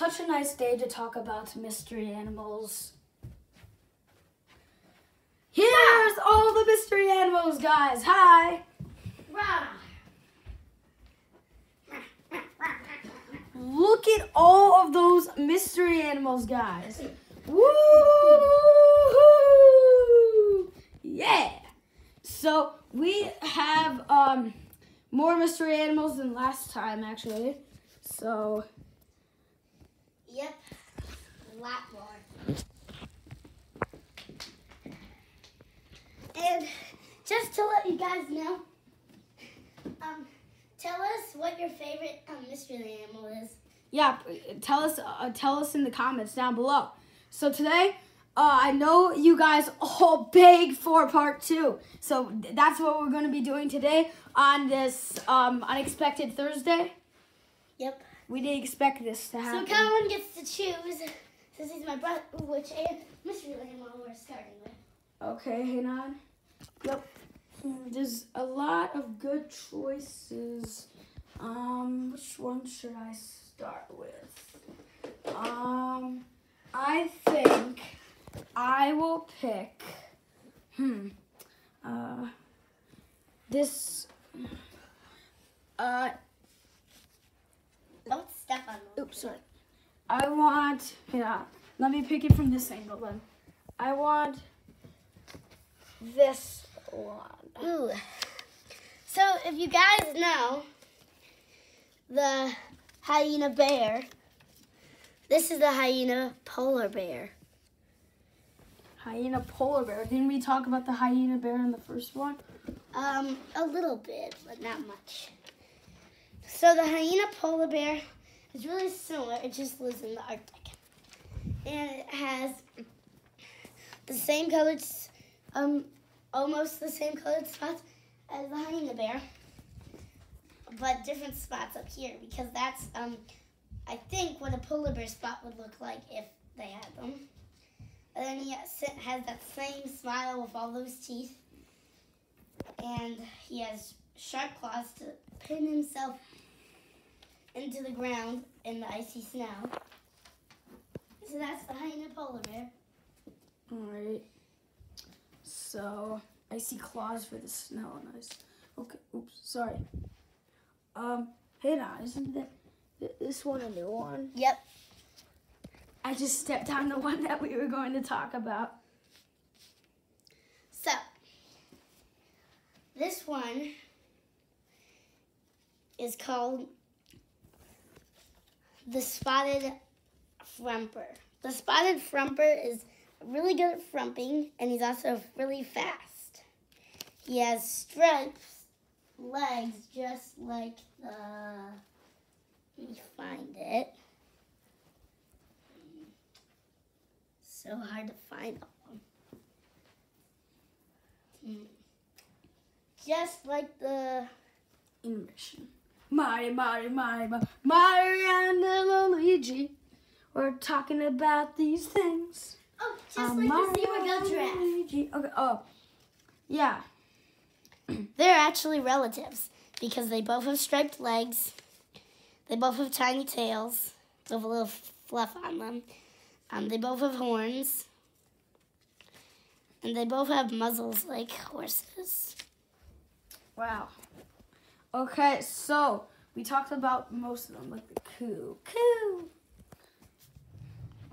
such a nice day to talk about mystery animals. Here's all the mystery animals, guys. Hi. Look at all of those mystery animals, guys. Woo! Yeah. So we have um more mystery animals than last time, actually. So Yep. A lot more. And just to let you guys know, um, tell us what your favorite um, mystery animal is. yeah, tell us uh, tell us in the comments down below. So today, uh, I know you guys all begged for part two, so th- that's what we're going to be doing today on this um, unexpected Thursday. Yep. We didn't expect this to happen. So Calvin gets to choose, since he's my brother, which mystery animal we're starting with. Okay, hang on. Yep. There's a lot of good choices. Um, which one should I start with? Um, I think I will pick. Hmm. Uh, this. Uh, Don't step on them. Oops, sorry. I want, yeah, let me pick it from this angle then. I want this one. Ooh. So if you guys know the hyena bear, this is the hyena polar bear. Hyena polar bear. Didn't we talk about the hyena bear in the first one? Um, a little bit, but not much. So the hyena polar bear is really similar. It just lives in the Arctic, and it has the same colored, um, almost the same colored spots as the hyena bear, but different spots up here because that's um, I think what a polar bear spot would look like if they had them. And then he has, has that same smile with all those teeth and he has sharp claws to pin himself into the ground in the icy snow. So that's the hyena polar bear. Alright. So, I see claws for the snow and ice. Okay, oops, sorry. Um, hey now, isn't that, th- this one a new one? Yep. I just stepped on the one that we were going to talk about. So this one is called the spotted frumper. The spotted frumper is really good at frumping and he's also really fast. He has stripes, legs just like the let me find it. So hard to find them. Hmm. Just like the intermission. Mario, Mario, Mario, Mario and Luigi. We're talking about these things. oh, just Uh, like Mario the zebra giraffe. Luigi. Okay. Oh, yeah. They're actually relatives because they both have striped legs. They both have tiny tails with a little fluff on them. Um, they both have horns. And they both have muzzles like horses. Wow. Okay, so we talked about most of them, like the coo, coo.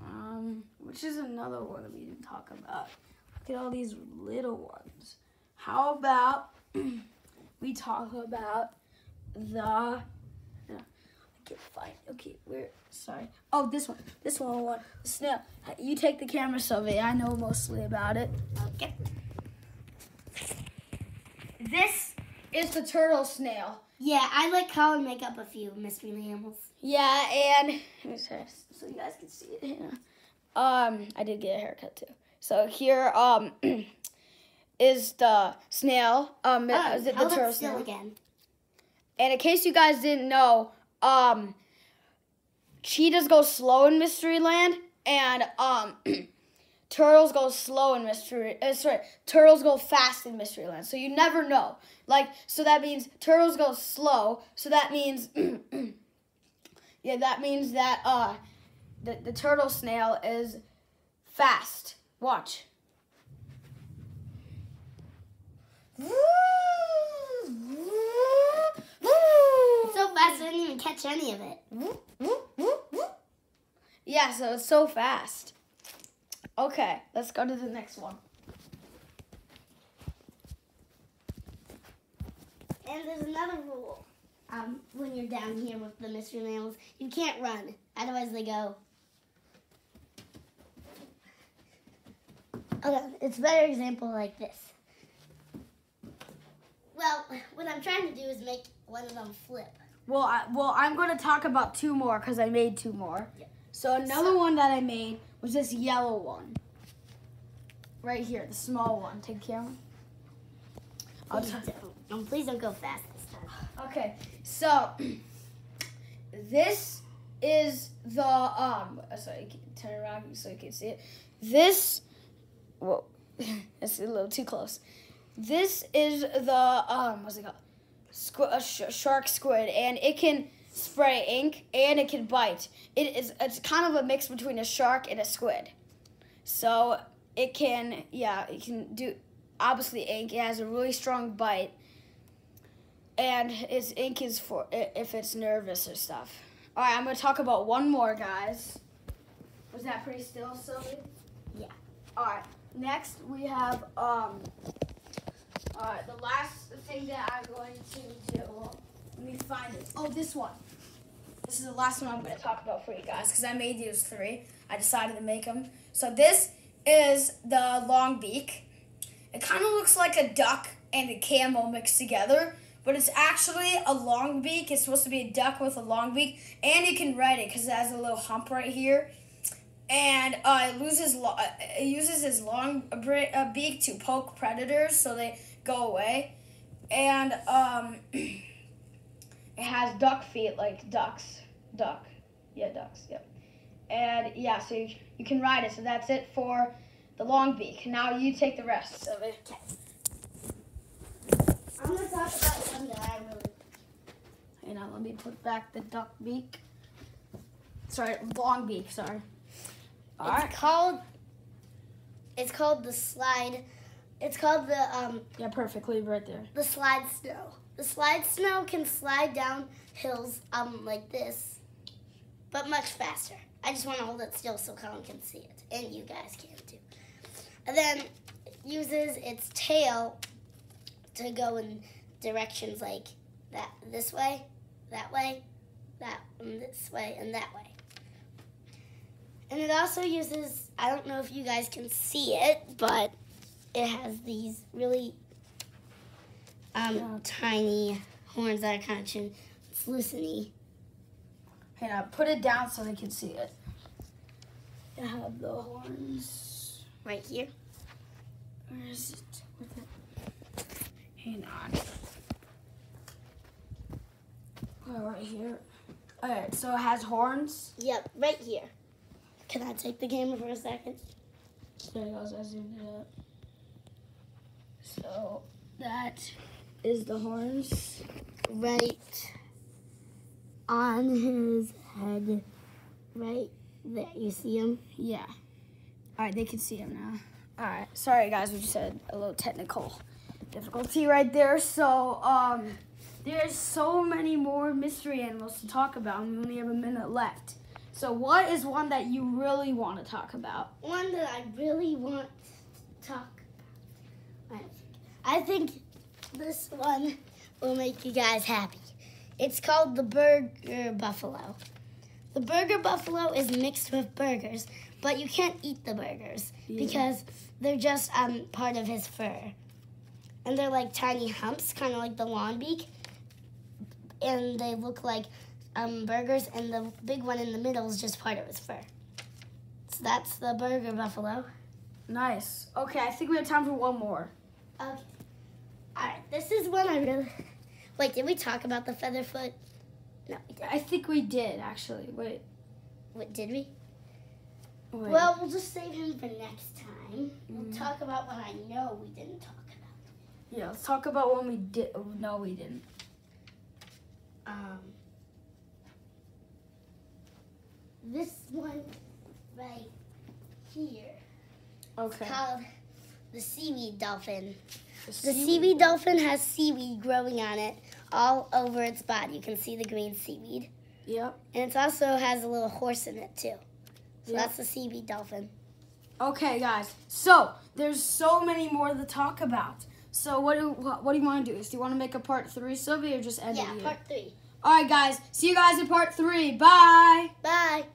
Um, which is another one that we didn't talk about. Look at all these little ones. How about we talk about the? no, I can't find. Okay, where? Sorry. Oh, this one. This one. One. Snail. You take the camera, Sylvia. I know mostly about it. Okay. This is the turtle snail. Yeah, I like Colin make up a few mystery animals. Yeah, and so you guys can see it here. Um, I did get a haircut too. So here, um, is the snail. Um, Oh, is it the turtle snail? again. And in case you guys didn't know, um, cheetahs go slow in Mysteryland, and um, turtles go slow in Mystery. Uh, sorry, turtles go fast in Mysteryland. So you never know. Like, so that means turtles go slow. So that means, yeah, that means that uh, the, the turtle snail is fast. Watch. It's so fast I didn't even catch any of it. Yeah, so it's so fast. Okay, let's go to the next one. And there's another rule. Um, when you're down here with the mystery mammals, you can't run. Otherwise, they go. Okay, it's a better example like this. Well, what I'm trying to do is make one of them flip. Well, I, well, I'm going to talk about two more because I made two more. So another one that I made was this yellow one. Right here, the small one. Take camera. I'll Please don't, please don't go fast this time. Okay, so this is the um. Sorry, can turn around so you can see it. This, whoa, that's a little too close. This is the um. What's it called? Squ- a sh- shark squid, and it can spray ink and it can bite. It is it's kind of a mix between a shark and a squid. So it can yeah it can do obviously ink. It has a really strong bite and its ink is for if it's nervous or stuff. All right, I'm gonna talk about one more, guys. Was that pretty still, Sylvie? Yeah. All right. Next, we have um. All right, the last thing that I'm going to do. Let me find it. Oh, this one. This is the last one I'm going to talk about for you guys because I made these three. I decided to make them. So this is the long beak. It kind of looks like a duck and a camel mixed together, but it's actually a long beak. It's supposed to be a duck with a long beak, and you can ride it because it has a little hump right here. And uh, it loses lo- uh, it uses its long uh, beak to poke predators so they go away, and um, it has duck feet like ducks, duck, yeah, ducks, yep. And yeah, so you, you can ride it. So that's it for the long beak. Now you take the rest of it. Okay. I'm gonna talk about something that I really. and on, let me put back the duck beak. Sorry, long beak. Sorry. All it's right. called. It's called the slide. It's called the um Yeah, perfect. Leave right there. the slide snow. The slide snow can slide down hills um like this, but much faster. I just want to hold it still so Colin can see it, and you guys can too. And then it uses its tail to go in directions like that, this way, that way, that, and this way, and that way. And it also uses, I don't know if you guys can see it, but it has these really um, Yeah. tiny horns that are kind of looseny. Hang on, put it down so they can see it. I have the horns. right here. Where is it? With it? Hang on. Oh, right here. Alright, so it has horns. Yep, right here. Can I take the camera for a second? There it goes. I zoomed it up. So that is the horns. Right on his head. Right there. You see him? Yeah. All right, they can see him now. All right. Sorry, guys. We just had a little technical difficulty right there. So, um, there's so many more mystery animals to talk about, and we only have a minute left. So, what is one that you really want to talk about? One that I really want to talk about. I think this one will make you guys happy. It's called the Burger Buffalo. The Burger Buffalo is mixed with burgers, but you can't eat the burgers Yeah. because they're just um, part of his fur. And they're like tiny humps, kind of like the long beak. And they look like um, burgers, and the big one in the middle is just part of his fur. So that's the Burger Buffalo. Nice. Okay, I think we have time for one more. Okay. Alright, this is one I really. Wait, did we talk about the feather foot? No, we didn't. I think we did actually. Wait. What, did we? wait. Well, we'll just save him for next time. We'll Mm. talk about what I know we didn't talk about. yeah. Let's talk about when we did. oh, No, we didn't. Um, this one right here. Okay. Called the seaweed dolphin. The seaweed. seaweed dolphin has seaweed growing on it all over its body. You can see the green seaweed. Yep. And it also has a little horse in it too. So Yep. that's the seaweed dolphin. Okay, guys. So there's so many more to talk about. So what do what, what do you want to do? Do you want to make a part three, Sylvia, or just end Yeah, it here? part three. All right, guys. See you guys in part three. Bye. Bye.